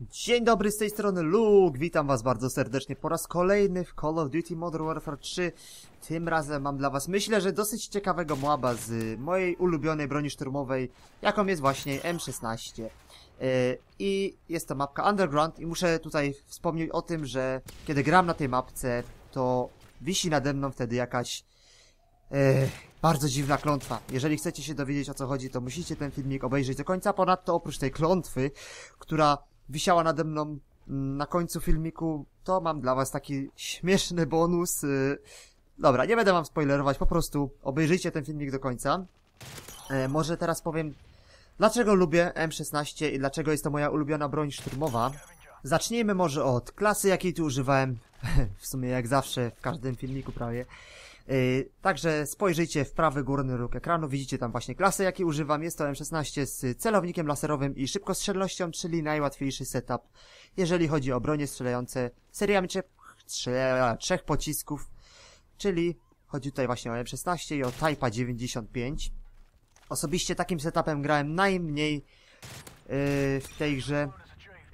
Dzień dobry, z tej strony Luke, witam was bardzo serdecznie po raz kolejny w Call of Duty Modern Warfare 3. Tym razem mam dla was, myślę, że dosyć ciekawego moaba z mojej ulubionej broni szturmowej, jaką jest właśnie M16. Yy, I jest to mapka Underground i muszę tutaj wspomnieć o tym, że kiedy gram na tej mapce, to wisi nade mną wtedy jakaś Ech, bardzo dziwna klątwa. Jeżeli chcecie się dowiedzieć o co chodzi, to musicie ten filmik obejrzeć do końca. Ponadto oprócz tej klątwy, która wisiała nade mną mm, na końcu filmiku, to mam dla was taki śmieszny bonus. y. Dobra, nie będę wam spoilerować, po prostu obejrzyjcie ten filmik do końca. E, może teraz powiem, dlaczego lubię M16 i dlaczego jest to moja ulubiona broń szturmowa. Zacznijmy może od klasy, jakiej tu używałem, w sumie jak zawsze, w każdym filmiku prawie. Yy, także spojrzyjcie w prawy górny róg ekranu, widzicie tam właśnie klasę, jakiej używam. Jest to M16 z celownikiem laserowym i szybkostrzelnością, czyli najłatwiejszy setup, jeżeli chodzi o bronie strzelające seriami trzech, trzech pocisków, czyli chodzi tutaj właśnie o M16 i o Type'a 95. Osobiście takim setupem grałem najmniej yy, w tej grze.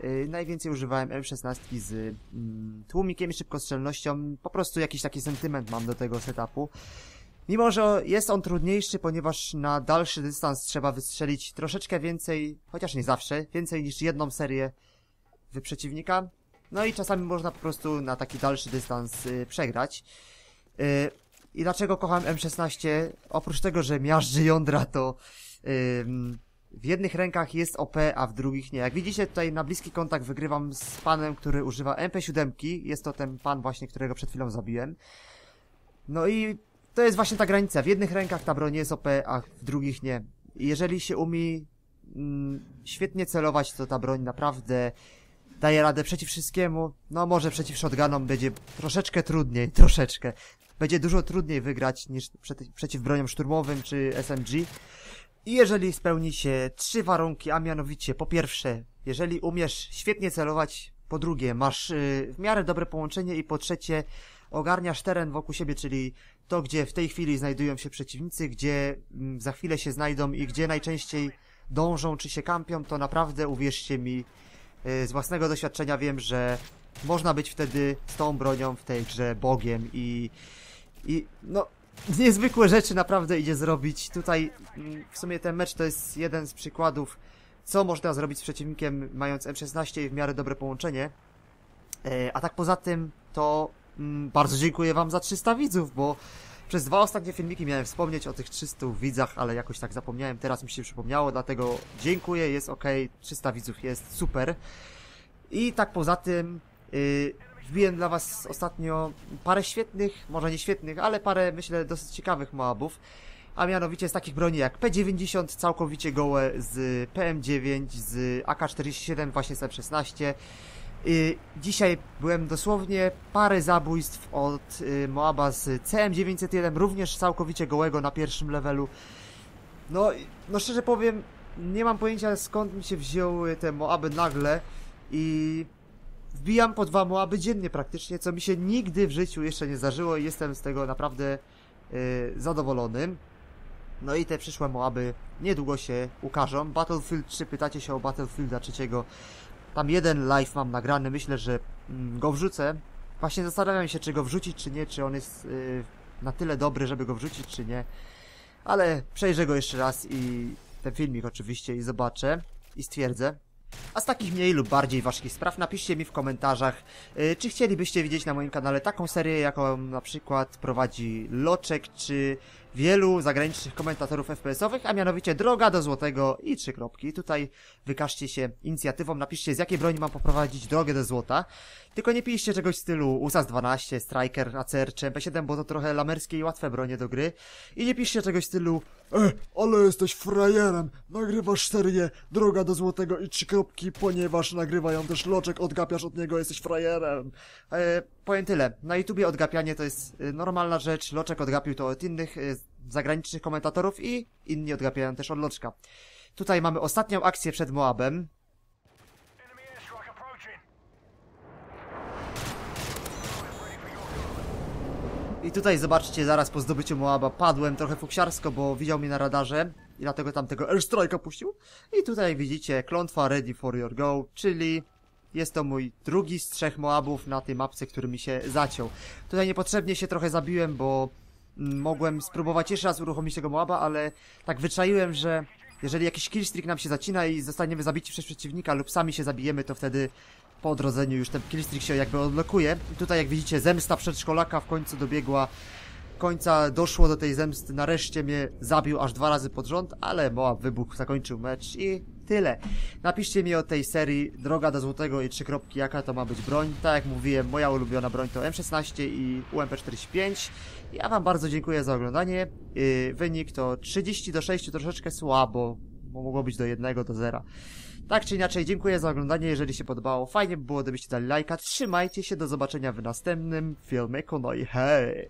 Yy, najwięcej używałem M16 z mm, tłumikiem i szybkostrzelnością. Po prostu jakiś taki sentyment mam do tego setupu. Mimo, że jest on trudniejszy, ponieważ na dalszy dystans trzeba wystrzelić troszeczkę więcej, chociaż nie zawsze, więcej niż jedną serię w przeciwnika. No i czasami można po prostu na taki dalszy dystans yy, przegrać. Yy, I dlaczego kocham M16? Oprócz tego, że miażdży jądra, to w jednych rękach jest OP, a w drugich nie. Jak widzicie tutaj na bliski kontakt wygrywam z panem, który używa MP7. Jest to ten pan właśnie, którego przed chwilą zabiłem. No i to jest właśnie ta granica. W jednych rękach ta broń jest OP, a w drugich nie. Jeżeli się umie mm, świetnie celować, to ta broń naprawdę daje radę przeciw wszystkiemu. No może przeciw shotgunom będzie troszeczkę trudniej, troszeczkę. Będzie dużo trudniej wygrać niż przeciw broniom szturmowym czy SMG. I jeżeli spełni się trzy warunki, a mianowicie po pierwsze, jeżeli umiesz świetnie celować, po drugie, masz yy, w miarę dobre połączenie i po trzecie, ogarniasz teren wokół siebie, czyli to, gdzie w tej chwili znajdują się przeciwnicy, gdzie mm, za chwilę się znajdą i gdzie najczęściej dążą czy się kampią, to naprawdę uwierzcie mi, yy, z własnego doświadczenia wiem, że można być wtedy z tą bronią w tej grze bogiem i, i no, niezwykłe rzeczy naprawdę idzie zrobić. Tutaj mm, w sumie ten mecz to jest jeden z przykładów, co można zrobić z przeciwnikiem mając M16 i w miarę dobre połączenie. E, a tak poza tym to mm, bardzo dziękuję wam za 300 widzów, bo przez dwa ostatnie filmiki miałem wspomnieć o tych 300 widzach, ale jakoś tak zapomniałem, teraz mi się przypomniało, dlatego dziękuję, jest ok, 300 widzów jest super. I tak poza tym yy, wbiłem dla was ostatnio parę świetnych, może nie świetnych, ale parę myślę dosyć ciekawych moabów. A mianowicie z takich broni jak P90 całkowicie gołe, z PM9, z AK-47 właśnie z M16. Y, dzisiaj byłem dosłownie parę zabójstw od y, Moaba z CM901, również całkowicie gołego na pierwszym levelu. No, no szczerze powiem, nie mam pojęcia skąd mi się wzięły te Moaby nagle i wbijam po dwa Moaby dziennie praktycznie, co mi się nigdy w życiu jeszcze nie zdarzyło i jestem z tego naprawdę y, zadowolony. No i te przyszłe Moaby niedługo się ukażą. Battlefield 3, pytacie się o Battlefielda 3. Tam jeden live mam nagrany, myślę, że mm, go wrzucę. Właśnie zastanawiam się, czy go wrzucić, czy nie, czy on jest y, na tyle dobry, żeby go wrzucić, czy nie. Ale przejrzę go jeszcze raz i ten filmik oczywiście i zobaczę i stwierdzę. A z takich mniej lub bardziej ważkich spraw napiszcie mi w komentarzach, y, czy chcielibyście widzieć na moim kanale taką serię, jaką na przykład prowadzi Loczek, czy wielu zagranicznych komentatorów FPS-owych, a mianowicie Droga do Złotego i trzy kropki. Tutaj wykażcie się inicjatywą, napiszcie z jakiej broni mam poprowadzić drogę do złota. Tylko nie piszcie czegoś w stylu USAS 12, Striker, ACR czy MP7, bo to trochę lamerskie i łatwe bronie do gry. I nie piszcie czegoś w stylu E, ale jesteś frajerem! Nagrywasz serię Droga do Złotego i trzy kropki, ponieważ nagrywają też Loczek, odgapiasz od niego, jesteś frajerem! E, powiem tyle. Na YouTubie odgapianie to jest e, normalna rzecz. Loczek odgapił to od innych e, zagranicznych komentatorów i inni odgapiają też od Loczka. Tutaj mamy ostatnią akcję przed Moabem. I tutaj zobaczcie, zaraz po zdobyciu Moaba padłem trochę fuksiarsko, bo widział mnie na radarze i dlatego tam tego airstrike'a puścił. I tutaj widzicie klątwa ready for your go, czyli Jest to mój drugi z trzech Moabów na tej mapce, który mi się zaciął. Tutaj niepotrzebnie się trochę zabiłem, bo mm, mogłem spróbować jeszcze raz uruchomić tego Moaba, ale tak wyczaiłem, że jeżeli jakiś killstreak nam się zacina i zostaniemy zabici przez przeciwnika lub sami się zabijemy, to wtedy po odrodzeniu już ten killstreak się jakby odblokuje. Tutaj jak widzicie zemsta przedszkolaka w końcu dobiegła końca, doszło do tej zemsty, nareszcie mnie zabił aż dwa razy pod rząd, ale Moab wybuchł, zakończył mecz i tyle. Napiszcie mi o tej serii Droga do Złotego i trzy kropki, jaka to ma być broń. Tak jak mówiłem, moja ulubiona broń to M16 i UMP45. Ja wam bardzo dziękuję za oglądanie. Yy, wynik to 30 do 6, troszeczkę słabo, bo mogło być do 1 do 0. Tak czy inaczej, dziękuję za oglądanie, jeżeli się podobało, fajnie by było, gdybyście dali lajka, trzymajcie się, do zobaczenia w następnym filmiku, no i hej!